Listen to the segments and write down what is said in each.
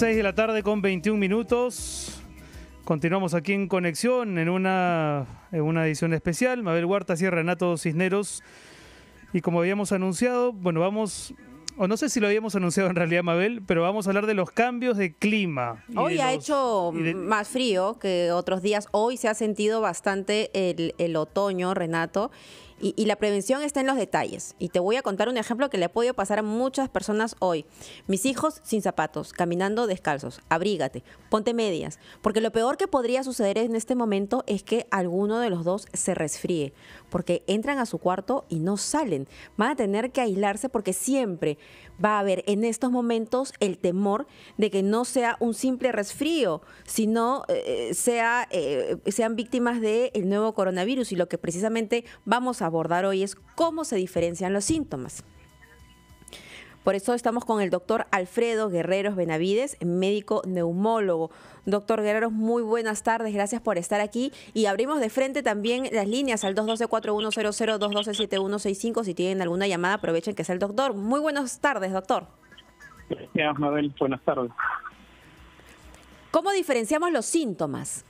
6 de la tarde con 21 minutos. Continuamos aquí en Conexión en una, en una edición especial. Mabel Huerta y Renato Cisneros. Y como habíamos anunciado, bueno, vamos o no sé si lo habíamos anunciado en realidad, Mabel, pero vamos a hablar de los cambios de clima. Hoy ha hecho más frío que otros días. Hoy se ha sentido bastante el, el otoño, Renato. Y, la prevención está en los detalles. Y te voy a contar un ejemplo que le ha podido pasar a muchas personas hoy. Mis hijos sin zapatos, caminando descalzos. Abrígate, ponte medias. Porque lo peor que podría suceder en este momento es que alguno de los dos se resfríe. Porque entran a su cuarto y no salen. Van a tener que aislarse porque siempre va a haber en estos momentos el temor de que no sea un simple resfrío, sino eh, sea, eh, sean víctimas del nuevo coronavirus. Y lo que precisamente vamos a abordar hoy es cómo se diferencian los síntomas. Por eso estamos con el doctor Alfredo Guerreros Benavides, médico neumólogo. Doctor Guerreros, muy buenas tardes, gracias por estar aquí. Y abrimos de frente también las líneas al 212-4100, 212-7165. Si tienen alguna llamada, aprovechen que es el doctor. Muy buenas tardes, doctor. Gracias, Mabel. Buenas tardes. ¿Cómo diferenciamos los síntomas?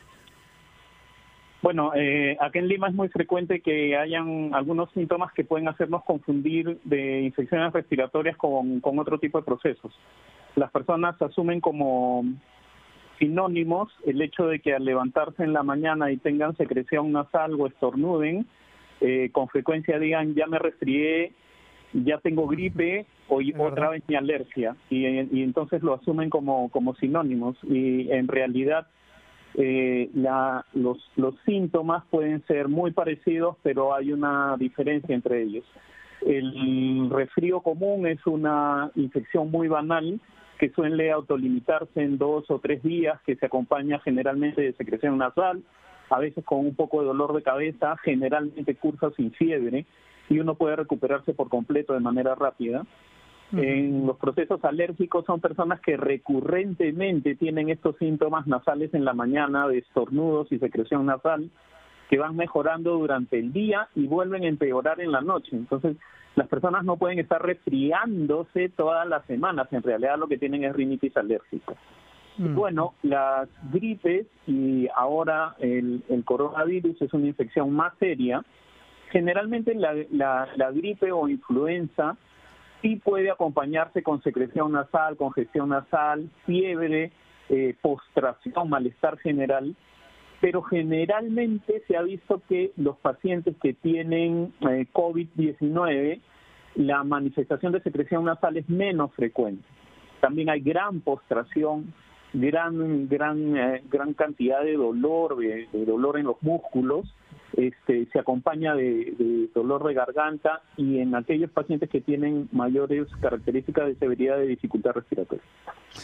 Bueno, eh, aquí en Lima es muy frecuente que hayan algunos síntomas que pueden hacernos confundir de infecciones respiratorias con, con otro tipo de procesos. Las personas asumen como sinónimos el hecho de que al levantarse en la mañana y tengan secreción nasal o estornuden, eh, con frecuencia digan ya me resfrié, ya tengo gripe o otra vez mi alergia y, y, entonces lo asumen como, como sinónimos. Y en realidad eh, la, los, los síntomas pueden ser muy parecidos, pero hay una diferencia entre ellos. El resfrío común es una infección muy banal que suele autolimitarse en dos o tres días, que se acompaña generalmente de secreción nasal, a veces con un poco de dolor de cabeza, generalmente cursa sin fiebre y uno puede recuperarse por completo de manera rápida. En los procesos alérgicos son personas que recurrentemente tienen estos síntomas nasales en la mañana de estornudos y secreción nasal que van mejorando durante el día y vuelven a empeorar en la noche. Entonces, las personas no pueden estar resfriándose todas las semanas, en realidad lo que tienen es rinitis alérgica. Mm. Bueno, las gripes y ahora el, coronavirus es una infección más seria. Generalmente la, la gripe o influenza sí puede acompañarse con secreción nasal, congestión nasal, fiebre, eh, postración, malestar general, pero generalmente se ha visto que los pacientes que tienen eh, COVID-19, la manifestación de secreción nasal es menos frecuente. También hay gran postración, gran gran eh, gran cantidad de dolor, de dolor en los músculos este, se acompaña de, dolor de garganta y en aquellos pacientes que tienen mayores características de severidad de dificultad respiratoria.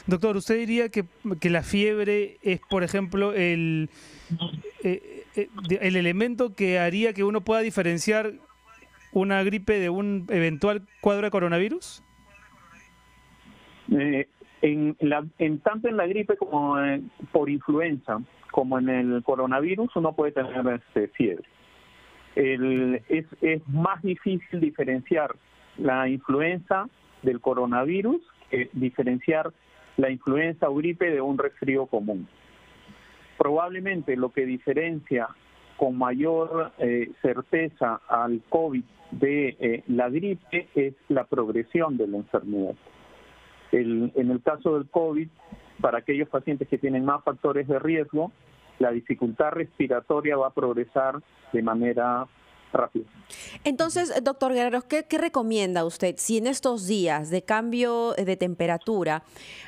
Doctor, ¿usted diría que, la fiebre es, por ejemplo, el, eh, eh, el elemento que haría que uno pueda diferenciar una gripe de un eventual cuadro de coronavirus? Eh, en, la, en tanto en la gripe como por influenza, como en el coronavirus, uno puede tener este, fiebre. es, es más difícil diferenciar la influenza del coronavirus que diferenciar la influenza o gripe de un resfrío común. Probablemente lo que diferencia con mayor eh, certeza al COVID de eh, la gripe es la progresión de la enfermedad. En el caso del COVID, para aquellos pacientes que tienen más factores de riesgo, la dificultad respiratoria va a progresar de manera rápida. Entonces, doctor Guerrero, ¿qué, recomienda usted si en estos días de cambio de temperatura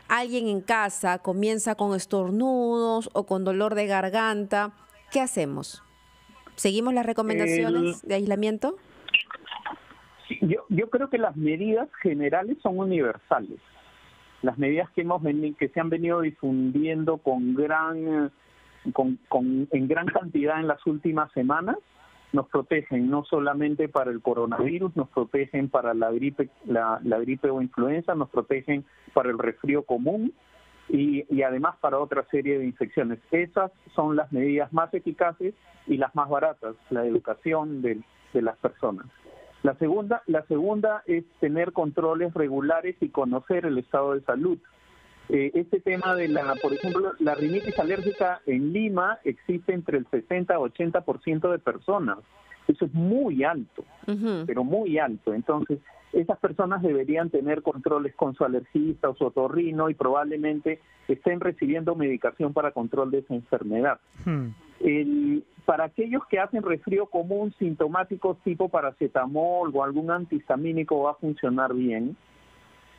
alguien en casa comienza con estornudos o con dolor de garganta? ¿Qué hacemos? ¿Seguimos las recomendaciones de aislamiento? Yo, yo creo que las medidas generales son universales las medidas que hemos que se han venido difundiendo con gran con, en gran cantidad en las últimas semanas nos protegen no solamente para el coronavirus, nos protegen para la gripe, la, gripe o influenza, nos protegen para el resfrío común y, además para otra serie de infecciones. Esas son las medidas más eficaces y las más baratas, la educación de las personas. La segunda, la segunda es tener controles regulares y conocer el estado de salud. eh, este tema de la, por ejemplo, la rinitis alérgica en Lima existe entre el 60 a 80% de personas. Eso es muy alto, pero muy alto. Entonces, esas personas deberían tener controles con su alergista o su otorrino y probablemente estén recibiendo medicación para control de esa enfermedad. Hmm. Para aquellos que hacen resfrío común sintomático tipo paracetamol o algún antihistamínico va a funcionar bien,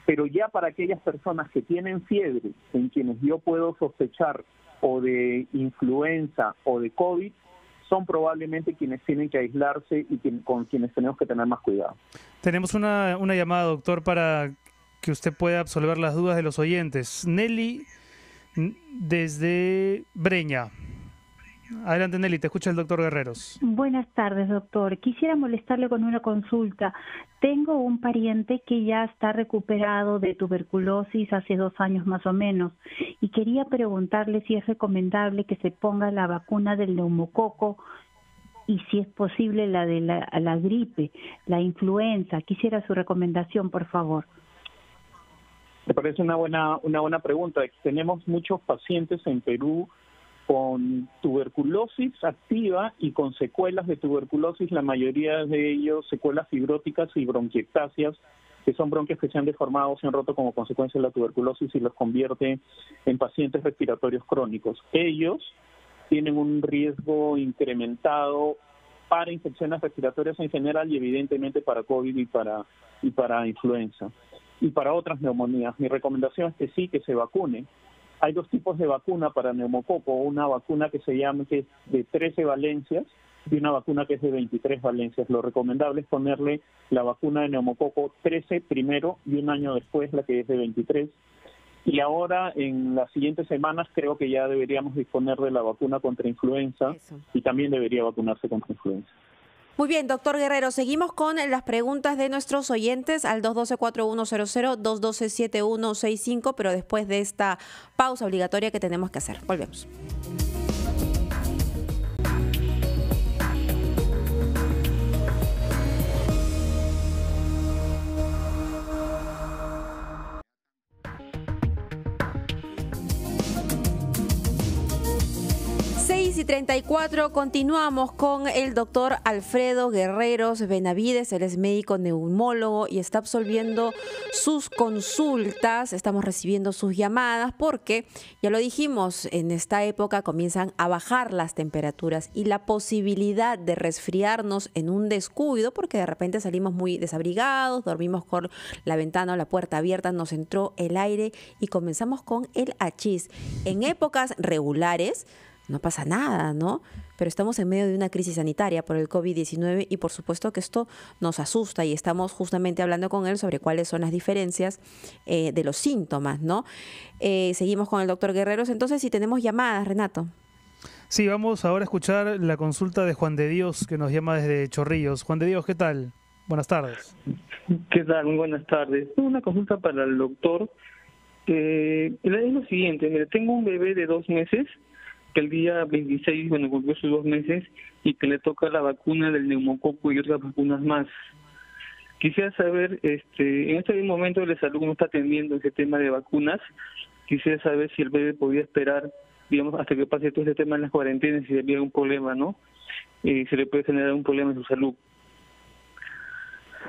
pero ya para aquellas personas que tienen fiebre, en quienes yo puedo sospechar o de influenza o de COVID, son probablemente quienes tienen que aislarse y con quienes tenemos que tener más cuidado. Tenemos una, una llamada, doctor, para que usted pueda absolver las dudas de los oyentes. Nelly, desde Breña. Adelante, Nelly, te escucha el doctor Guerreros. Buenas tardes, doctor. Quisiera molestarle con una consulta. Tengo un pariente que ya está recuperado de tuberculosis hace dos años más o menos y quería preguntarle si es recomendable que se ponga la vacuna del neumococo y si es posible la de la, la gripe, la influenza. Quisiera su recomendación, por favor. Me parece una buena, una buena pregunta. Tenemos muchos pacientes en Perú con tuberculosis activa y con secuelas de tuberculosis, la mayoría de ellos secuelas fibróticas y bronquiectasias, que son bronquios que se han deformado, se han roto como consecuencia de la tuberculosis y los convierte en pacientes respiratorios crónicos. Ellos tienen un riesgo incrementado para infecciones respiratorias en general y evidentemente para COVID y para, y para influenza y para otras neumonías. Mi recomendación es que sí, que se vacune hay dos tipos de vacuna para neumococo, una vacuna que se llama que es de 13 valencias y una vacuna que es de 23 valencias. Lo recomendable es ponerle la vacuna de neumococo 13 primero y un año después la que es de 23. Y ahora, en las siguientes semanas, creo que ya deberíamos disponer de la vacuna contra influenza y también debería vacunarse contra influenza. Muy bien, doctor Guerrero, seguimos con las preguntas de nuestros oyentes al 212-4100, 212-7165, pero después de esta pausa obligatoria que tenemos que hacer. Volvemos. 34 continuamos con el doctor Alfredo Guerreros Benavides, él es médico neumólogo y está absolviendo sus consultas, estamos recibiendo sus llamadas porque, ya lo dijimos, en esta época comienzan a bajar las temperaturas y la posibilidad de resfriarnos en un descuido, porque de repente salimos muy desabrigados, dormimos con la ventana o la puerta abierta, nos entró el aire y comenzamos con el achís. En épocas regulares, no pasa nada, ¿no? Pero estamos en medio de una crisis sanitaria por el COVID-19 y por supuesto que esto nos asusta y estamos justamente hablando con él sobre cuáles son las diferencias eh, de los síntomas, ¿no? Eh, seguimos con el doctor Guerreros, entonces si tenemos llamadas, Renato. Sí, vamos ahora a escuchar la consulta de Juan de Dios que nos llama desde Chorrillos. Juan de Dios, ¿qué tal? Buenas tardes. ¿Qué tal? Muy buenas tardes. Una consulta para el doctor. Eh, es lo siguiente, mire, tengo un bebé de dos meses que el día 26, bueno, cumplió sus dos meses y que le toca la vacuna del neumococo y otras vacunas más. Quisiera saber, este, en este momento el salud no está atendiendo ese tema de vacunas. Quisiera saber si el bebé podía esperar, digamos, hasta que pase todo ese tema en las cuarentenas, si había un problema, ¿no? Y se le puede generar un problema en su salud.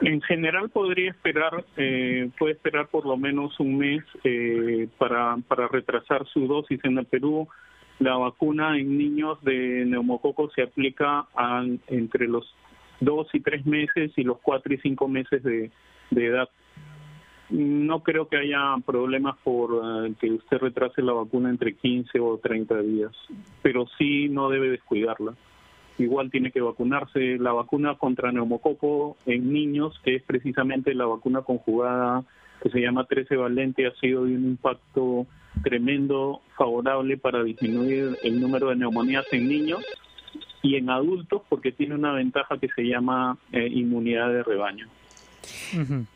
En general podría esperar, eh, puede esperar por lo menos un mes eh, para, para retrasar su dosis en el Perú la vacuna en niños de neumococo se aplica entre los dos y tres meses y los cuatro y cinco meses de, edad. No creo que haya problemas por eh, que usted retrase la vacuna entre 15 o 30 días, pero sí no debe descuidarla. Igual tiene que vacunarse. La vacuna contra neumococo en niños, que es precisamente la vacuna conjugada que se llama 13 valente, ha sido de un impacto tremendo favorable para disminuir el número de neumonías en niños y en adultos porque tiene una ventaja que se llama eh, inmunidad de rebaño.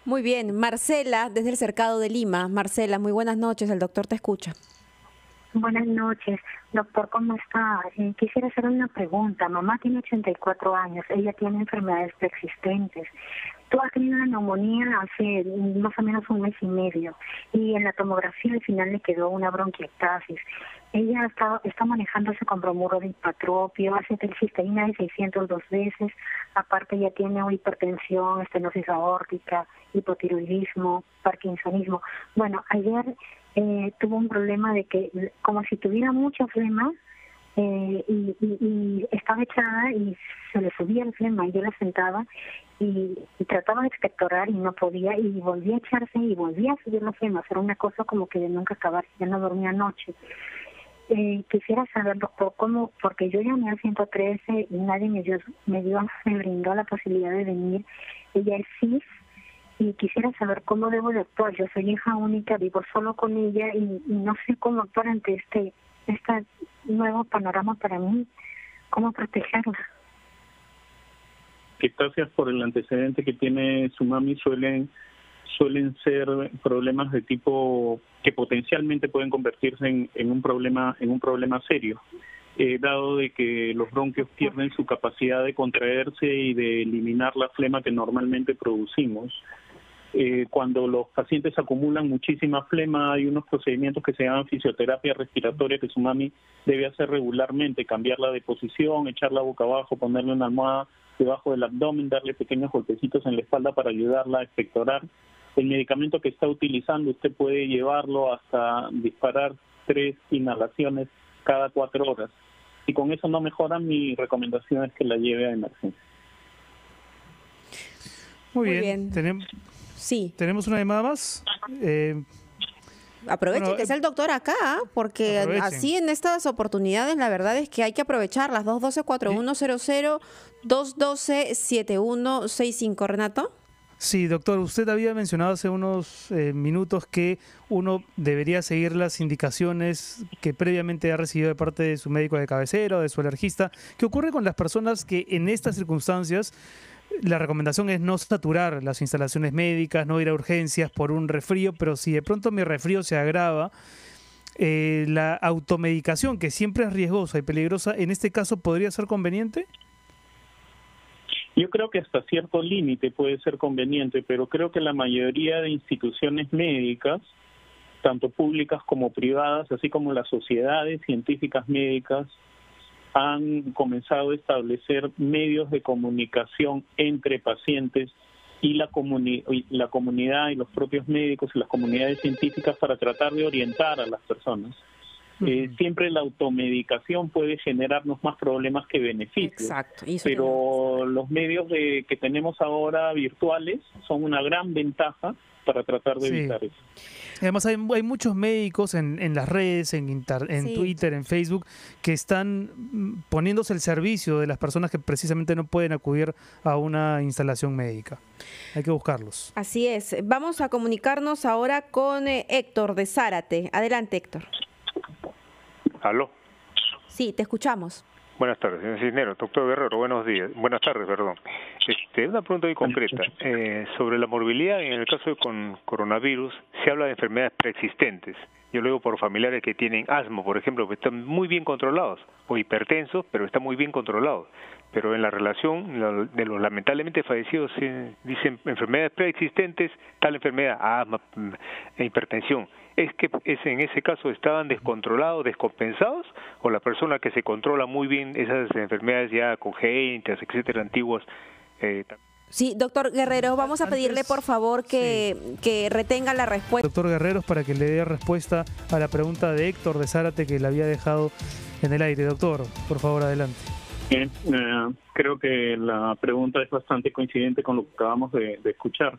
Muy bien, Marcela, desde el Cercado de Lima. Marcela, muy buenas noches, el doctor te escucha. Buenas noches, doctor, ¿cómo está? Eh, quisiera hacer una pregunta. Mamá tiene 84 años, ella tiene enfermedades preexistentes tú has tenido una neumonía hace más o menos un mes y medio y en la tomografía al final le quedó una bronquiectasis. Ella está, está manejándose con bromuro de hipatropio, hace telcisteína de 600 dos veces, aparte ya tiene hipertensión, estenosis aórtica, hipotiroidismo, parkinsonismo. Bueno, ayer eh, tuvo un problema de que como si tuviera mucha flema, eh, y, y, estaba echada y se le subía el flema y yo la sentaba y, trataba de expectorar y no podía y volvía a echarse y volvía a subir la flema. Era una cosa como que de nunca acabar, ya no dormía anoche. Eh, quisiera saber, doctor, cómo, porque yo llamé al 113 y nadie me dio, me dio, me brindó la posibilidad de venir. Ella es CIS y quisiera saber cómo debo de actuar. Yo soy hija única, vivo solo con ella y, no sé cómo actuar ante este este nuevo panorama para mí, cómo protegerla. Gracias por el antecedente que tiene su mami. Suelen suelen ser problemas de tipo que potencialmente pueden convertirse en, en un problema en un problema serio. Eh, dado de que los bronquios pierden su capacidad de contraerse y de eliminar la flema que normalmente producimos, eh, cuando los pacientes acumulan muchísima flema, hay unos procedimientos que se llaman fisioterapia respiratoria que su mami debe hacer regularmente, cambiarla de posición, echarla boca abajo, ponerle una almohada debajo del abdomen, darle pequeños golpecitos en la espalda para ayudarla a expectorar. El medicamento que está utilizando usted puede llevarlo hasta disparar tres inhalaciones cada cuatro horas. Si con eso no mejora, mi recomendación es que la lleve a emergencia. Muy, bien. Tenemos, Sí. ¿Tenemos una llamada más? Eh, Aprovechen que es el doctor acá, porque así en estas oportunidades la verdad es que hay que aprovecharlas. 212-4100, 212-7165, Renato. Sí, doctor, usted había mencionado hace unos eh, minutos que uno debería seguir las indicaciones que previamente ha recibido de parte de su médico de cabecera o de su alergista. ¿Qué ocurre con las personas que en estas circunstancias la recomendación es no saturar las instalaciones médicas, no ir a urgencias por un resfrío, pero si de pronto mi resfrío se agrava, eh, la automedicación, que siempre es riesgosa y peligrosa, en este caso podría ser conveniente? Yo creo que hasta cierto límite puede ser conveniente, pero creo que la mayoría de instituciones médicas, tanto públicas como privadas, así como las sociedades científicas médicas, han comenzado a establecer medios de comunicación entre pacientes y la, la comunidad y los propios médicos y las comunidades científicas para tratar de orientar a las personas. Eh, siempre la automedicación puede generarnos más problemas que beneficios. Exacto. Pero los medios de, que tenemos ahora virtuales son una gran ventaja para tratar de evitar eso. Además hay, muchos médicos en, en, las redes, en, en Twitter, en Facebook, que están mm, poniéndose el servicio de las personas que precisamente no pueden acudir a una instalación médica. Hay que buscarlos. Así es. Vamos a comunicarnos ahora con eh, Héctor de Zárate. Adelante, Héctor. ¿Aló? Sí, te escuchamos. Buenas tardes, señor Cisneros. Doctor Guerrero, buenos días. Buenas tardes, perdón. Este, una pregunta muy concreta. Eh, sobre la morbilidad, en el caso de con coronavirus, se habla de enfermedades preexistentes. Yo lo digo por familiares que tienen asma, por ejemplo, que están muy bien controlados, o hipertensos, pero están muy bien controlados. Pero en la relación de los lamentablemente fallecidos dicen enfermedades preexistentes, tal enfermedad, asma, mm, e hipertensión es que es en ese caso estaban descontrolados, descompensados, o la persona que se controla muy bien esas enfermedades ya congénitas, etcétera, antiguas. Eh, sí, doctor Guerrero, vamos a pedirle por favor que, que retenga la respuesta. Doctor Guerrero, para que le dé respuesta a la pregunta de Héctor de Zárate que le había dejado en el aire. Doctor, por favor, adelante. Bien, eh, creo que la pregunta es bastante coincidente con lo que acabamos de escuchar.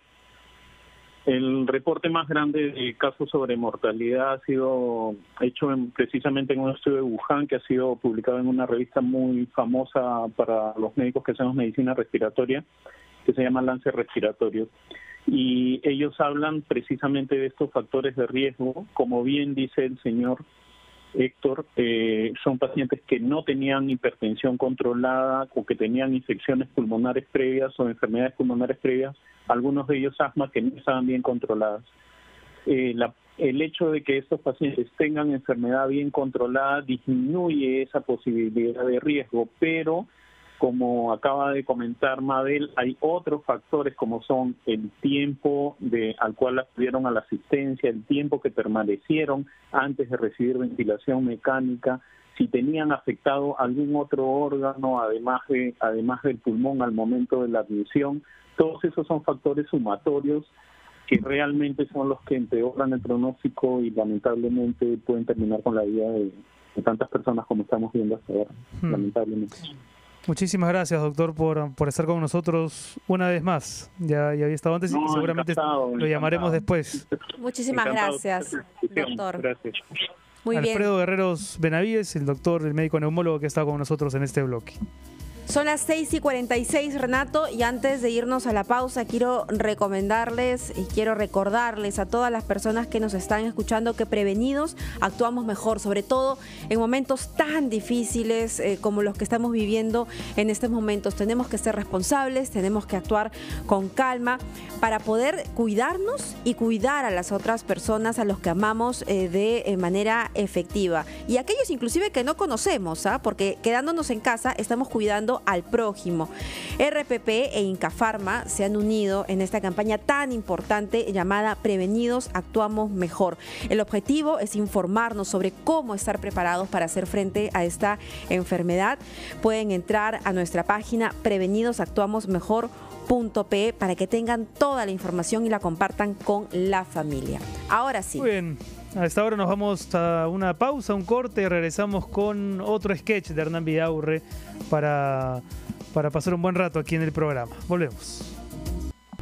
El reporte más grande de casos sobre mortalidad ha sido hecho precisamente en un estudio de Wuhan que ha sido publicado en una revista muy famosa para los médicos que hacemos medicina respiratoria, que se llama Lance Respiratorio. Y ellos hablan precisamente de estos factores de riesgo, como bien dice el señor Héctor, eh, son pacientes que no tenían hipertensión controlada o que tenían infecciones pulmonares previas o enfermedades pulmonares previas, algunos de ellos asma que no estaban bien controladas. Eh, el hecho de que estos pacientes tengan enfermedad bien controlada disminuye esa posibilidad de riesgo, pero como acaba de comentar Mabel, hay otros factores como son el tiempo de, al cual acudieron a la asistencia, el tiempo que permanecieron antes de recibir ventilación mecánica, si tenían afectado algún otro órgano además de además del pulmón al momento de la admisión, todos esos son factores sumatorios que realmente son los que empeoran el pronóstico y lamentablemente pueden terminar con la vida de, tantas personas como estamos viendo hasta ahora, hmm. lamentablemente. Muchísimas gracias, doctor, por, por estar con nosotros una vez más. Ya, ya había estado antes y seguramente lo llamaremos después. Muchísimas gracias, doctor. Gracias. Muy Alfredo Guerreros Benavides, el doctor, el médico neumólogo que está con nosotros en este bloque. Son las 6 y 46, Renato, y antes de irnos a la pausa, quiero recomendarles y quiero recordarles a todas las personas que nos están escuchando que prevenidos actuamos mejor, sobre todo en momentos tan difíciles eh, como los que estamos viviendo en estos momentos. Tenemos que ser responsables, tenemos que actuar con calma para poder cuidarnos y cuidar a las otras personas, a los que amamos eh, de eh, manera efectiva. Y aquellos inclusive que no conocemos, ¿ah? porque quedándonos en casa estamos cuidando al prójimo. RPP e Incafarma se han unido en esta campaña tan importante llamada Prevenidos, actuamos mejor. El objetivo es informarnos sobre cómo estar preparados para hacer frente a esta enfermedad. Pueden entrar a nuestra página prevenidosactuamosmejor.p para que tengan toda la información y la compartan con la familia. Ahora sí. A esta hora nos vamos a una pausa, un corte y regresamos con otro sketch de Hernán Vidaurre para, para pasar un buen rato aquí en el programa. Volvemos.